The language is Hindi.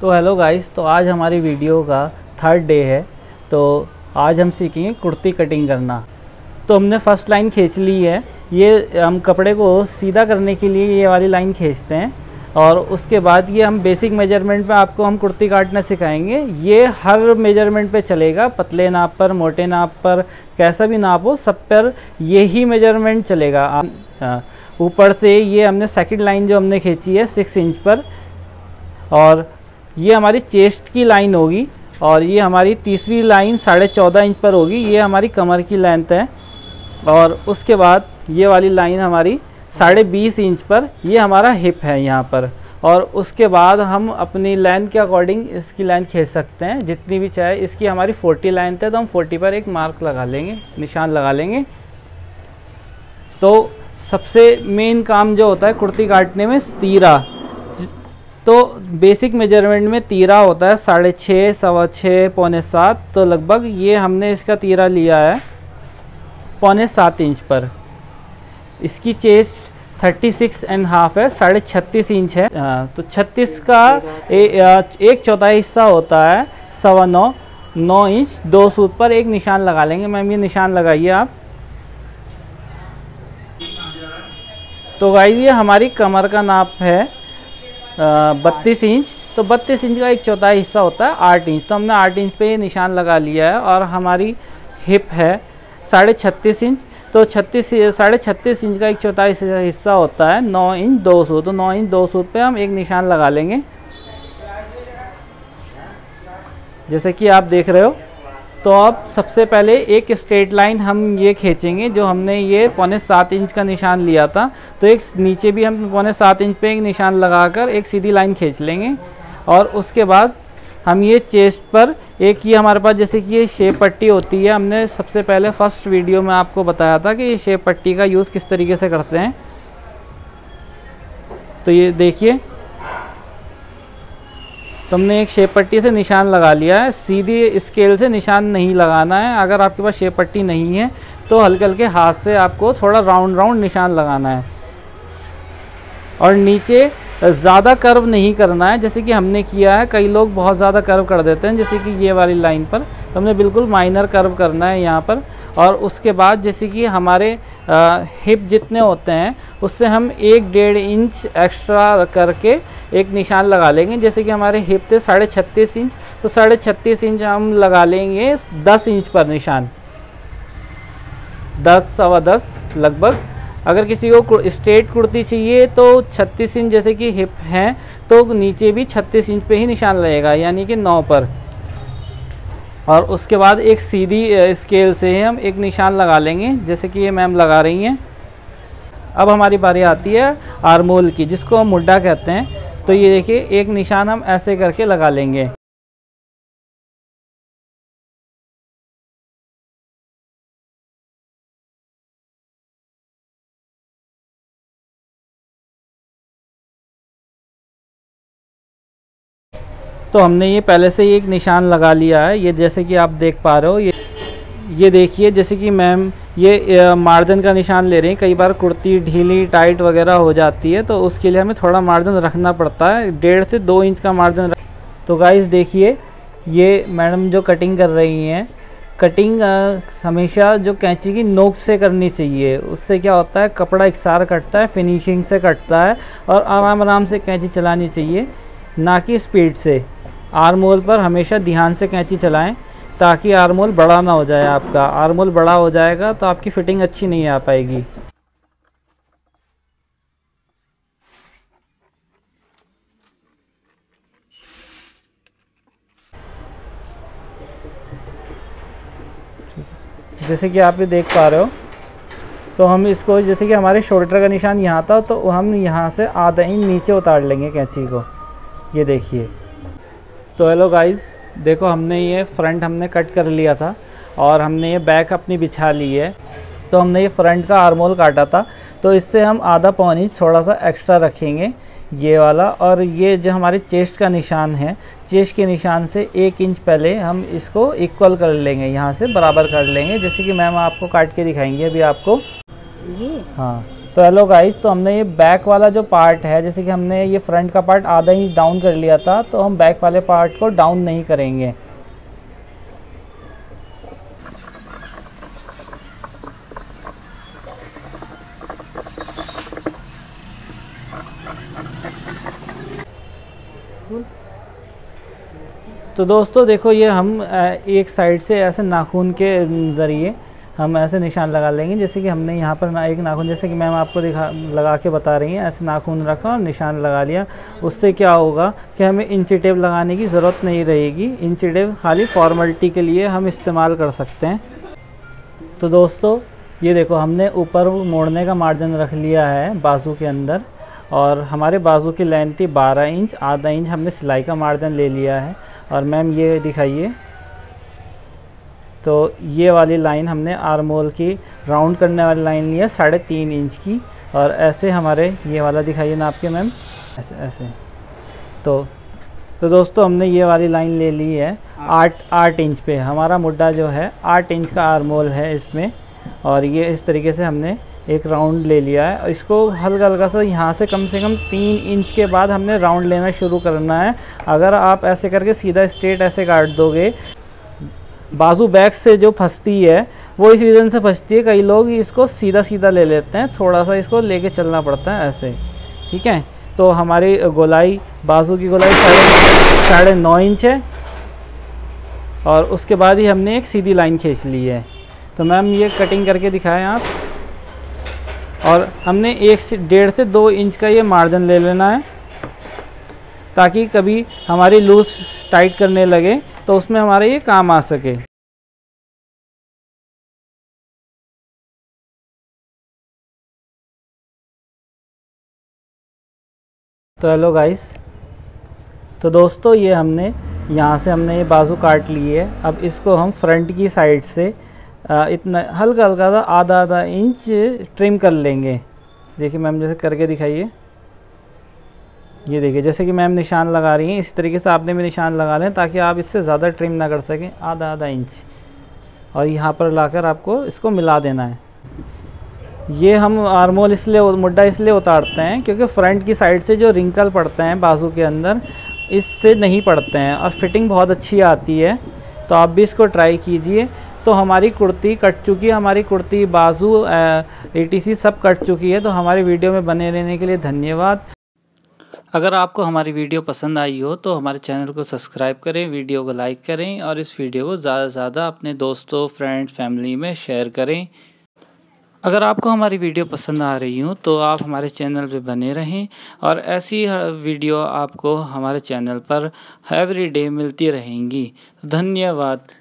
तो हेलो गाइस तो आज हमारी वीडियो का थर्ड डे है तो आज हम सीखेंगे कुर्ती कटिंग करना। तो हमने फ़र्स्ट लाइन खींच ली है ये हम कपड़े को सीधा करने के लिए ये वाली लाइन खींचते हैं और उसके बाद ये हम बेसिक मेज़रमेंट में आपको हम कुर्ती काटना सिखाएँगे। ये हर मेज़रमेंट पे चलेगा पतले नाप पर मोटे नाप पर कैसा भी नाप हो सब पर यही मेज़रमेंट चलेगा। हाँ, ऊपर से ये हमने सेकंड लाइन जो हमने खींची है सिक्स इंच पर और ये हमारी चेस्ट की लाइन होगी और ये हमारी तीसरी लाइन साढ़े चौदह इंच पर होगी। ये हमारी कमर की लेंथ है और उसके बाद ये वाली लाइन हमारी साढ़े बीस इंच पर, ये हमारा हिप है यहाँ पर। और उसके बाद हम अपनी लाइन के अकॉर्डिंग इसकी लाइन खींच सकते हैं। जितनी भी चाहे इसकी हमारी 40 लाइन थे तो हम 40 पर एक मार्क लगा लेंगे, निशान लगा लेंगे। तो सबसे मेन काम जो होता है कुर्ती काटने में, तीरा। तो बेसिक मेज़रमेंट में तीरा होता है साढ़े छः सवा छः पौने सात। तो लगभग ये हमने इसका तीरा लिया है पौने सात इंच पर। इसकी chest thirty six and half है साढ़े छत्तीस इंच है। आ, तो छत्तीस का ए, एक चौथाई हिस्सा होता है सवा नौ नौ इंच। दो सूत पर एक निशान लगा लेंगे। मैम ये निशान लगाइए आप। तो गाइस ये हमारी कमर का नाप है। बत्तीस इंच। तो बत्तीस इंच का एक चौथाई हिस्सा होता है, आठ इंच। तो हमने आठ इंच पे निशान लगा लिया है और हमारी हिप है साढ़े छत्तीस इंच। तो छत्तीस, साढ़े छत्तीस इंच का एक चौथाई हिस्सा होता है, नौ इंच दो सौ। तो नौ इंच दो सौ पे हम एक निशान लगा लेंगे। जैसे कि आप देख रहे हो तो अब सबसे पहले एक स्ट्रेट लाइन हम ये खींचेंगे, जो हमने ये पौने सात इंच का निशान लिया था। तो एक नीचे भी हम पौने सात इंच पे एक निशान लगाकर एक सीधी लाइन खींच लेंगे और उसके बाद हम ये चेस्ट पर एक ये हमारे पास जैसे कि ये शेप पट्टी होती है, हमने सबसे पहले फ़र्स्ट वीडियो में आपको बताया था कि ये शेप पट्टी का यूज़ किस तरीके से करते हैं। तो ये देखिए तो हमने एक शेप पट्टी से निशान लगा लिया है। सीधे स्केल से निशान नहीं लगाना है। अगर आपके पास शेप पट्टी नहीं है तो हल्के हल्के हाथ से आपको थोड़ा राउंड राउंड निशान लगाना है। और नीचे ज़्यादा कर्व नहीं करना है। जैसे कि हमने किया है, कई लोग बहुत ज़्यादा कर्व कर देते हैं, जैसे कि ये वाली लाइन पर। तो हमने बिल्कुल माइनर कर्व करना है यहाँ पर। और उसके बाद जैसे कि हमारे हिप जितने होते हैं, उससे हम एक डेढ़ इंच एक्स्ट्रा करके एक निशान लगा लेंगे। जैसे कि हमारे हिप थे साढ़े छत्तीस इंच तो साढ़े छत्तीस इंच हम लगा लेंगे दस इंच पर निशान। दस सवा दस लगभग। अगर किसी को स्ट्रेट कुर्ती चाहिए तो 36 इंच, जैसे कि हिप हैं तो नीचे भी 36 इंच पे ही निशान लगेगा, यानी कि 9 पर। और उसके बाद एक सीधी स्केल से हम एक निशान लगा लेंगे, जैसे कि ये मैम लगा रही हैं। अब हमारी बारी आती है आरमोल की, जिसको हम मुड्डा कहते हैं। तो ये देखिए, एक निशान हम ऐसे करके लगा लेंगे। तो हमने ये पहले से ही एक निशान लगा लिया है। ये जैसे कि आप देख पा रहे हो, ये ये देखिए, जैसे कि मैम, ये मार्जिन का निशान ले रही हैं। कई बार कुर्ती ढीली, टाइट वगैरह हो जाती है तो उसके लिए हमें थोड़ा मार्जिन रखना पड़ता है। डेढ़ से दो इंच का मार्जिन रख तो गाइस देखिए, ये मैडम जो कटिंग कर रही हैं, कटिंग हमेशा जो कैंची की नोक से करनी चाहिए। उससे क्या होता है, कपड़ा इकसार कटता है, फिनिशिंग से कटता है, और आराम आराम से कैंची चलानी चाहिए, ना कि स्पीड से। आरमोल पर हमेशा ध्यान से कैंची चलाएँ, ताकि आरमोल बड़ा ना हो जाए आपका। आरमोल बड़ा हो जाएगा तो आपकी फ़िटिंग अच्छी नहीं आ पाएगी। जैसे कि आप ये देख पा रहे हो तो हम इसको, जैसे कि हमारे शोल्डर का निशान यहाँ था तो हम यहाँ से आधा इंच नीचे उतार लेंगे कैंची को। ये देखिए। तो हेलो गाइस देखो हमने ये फ्रंट हमने कट कर लिया था और हमने ये बैक अपनी बिछा ली है। तो हमने ये फ्रंट का आर्मोल काटा था। तो इससे हम आधा पौन इंच थोड़ा सा एक्स्ट्रा रखेंगे ये वाला। और ये जो हमारे चेस्ट का निशान है चेस्ट के निशान से एक इंच पहले हम इसको इक्वल कर लेंगे यहाँ से बराबर कर लेंगे। जैसे कि मैम आपको काट के दिखाएँगे अभी आपको ये? हाँ। तो हेलो गाइस तो हमने ये बैक वाला जो पार्ट है, जैसे कि हमने ये फ्रंट का पार्ट आधा ही डाउन कर लिया था तो हम बैक वाले पार्ट को डाउन नहीं करेंगे। तो दोस्तों देखो ये हम एक साइड से ऐसे नाखून के ज़रिए हम ऐसे निशान लगा लेंगे, जैसे कि हमने यहाँ पर ना, एक नाखून, जैसे कि मैम आपको दिखा, लगा के बता रही हैं, ऐसे नाखून रखा और निशान लगा लिया। उससे क्या होगा कि हमें इंची टेप लगाने की ज़रूरत नहीं रहेगी। इंची टेप खाली फॉर्मेलिटी के लिए हम इस्तेमाल कर सकते हैं। तो दोस्तों, ये देखो, हमने ऊपर मोड़ने का मार्जिन रख लिया है बाजू के अंदर, और हमारे बाजू की लेंथ थी 12 इंच, आधा इंच हमने सिलाई का मार्जिन ले लिया है। और मैम ये दिखाइए तो ये वाली लाइन हमने आरमोल की राउंड करने वाली लाइन ली है, साढ़े तीन इंच की। और ऐसे हमारे ये वाला दिखाइए ना आपके, मैम। ऐसे ऐसे। तो तो दोस्तों हमने ये वाली लाइन ले ली है आठ आठ इंच पे। हमारा मुड्डा जो है, आठ इंच का आरमोल है इसमें। और ये इस तरीके से हमने एक राउंड ले लिया है। इसको हल्का हल्का सा यहाँ से कम से कम तीन इंच के बाद हमने राउंड लेना शुरू करना है। अगर आप ऐसे करके सीधा स्ट्रेट ऐसे काट दोगे बाजू बैक से जो फंसती है, वो इस रीज़न से फंसती है, कई लोग इसको सीधा सीधा ले लेते हैं थोड़ा सा इसको लेके चलना पड़ता है ऐसे। ठीक है? तो हमारी गोलाई, बाजू की गोलाई साढ़े साढ़े नौ इंच है, और उसके बाद ही हमने एक सीधी लाइन खींच ली है। तो मैम, ये कटिंग करके दिखाएँ आप। और हमने एक से, डेढ़ से दो इंच का ये मार्जिन ले लेना है, ताकि कभी हमारी लूज टाइट करने लगे तो उसमें हमारे ये काम आ सके। तो हेलो गाइस तो दोस्तों, ये हमने, यहाँ से हमने ये बाजू काट ली है। अब इसको हम फ्रंट की साइड से इतना हल्का हल्का सा आधा आधा इंच ट्रिम कर लेंगे। देखिए मैम, जैसे करके दिखाइए। ये देखिए, जैसे कि मैम निशान लगा रही हैं, इसी तरीके से आपने भी निशान लगा लें ताकि आप इससे ज़्यादा ट्रिम ना कर सकें, आधा आधा इंच। और यहाँ पर लाकर आपको इसको मिला देना है। ये हम आर्मोल इसलिए मुड्डा इसलिए उतारते हैं क्योंकि फ्रंट की साइड से जो रिंकल पड़ते हैं बाजू के अंदर, इससे नहीं पड़ते हैं और फिटिंग बहुत अच्छी आती है तो आप भी इसको ट्राई कीजिए। तो हमारी कुर्ती कट चुकी है, हमारी कुर्ती बाजू एटीसी सब कट चुकी है तो हमारी वीडियो में बने रहने के लिए धन्यवाद। अगर आपको हमारी वीडियो पसंद आई हो तो हमारे चैनल को सब्सक्राइब करें, वीडियो को लाइक करें और इस वीडियो को ज़्यादा से ज़्यादा अपने दोस्तों फ्रेंड फैमिली में शेयर करें। अगर आपको हमारी वीडियो पसंद आ रही हो तो आप हमारे चैनल पे बने रहें और ऐसी वीडियो आपको हमारे चैनल पर एवरी डे मिलती रहेंगी। धन्यवाद।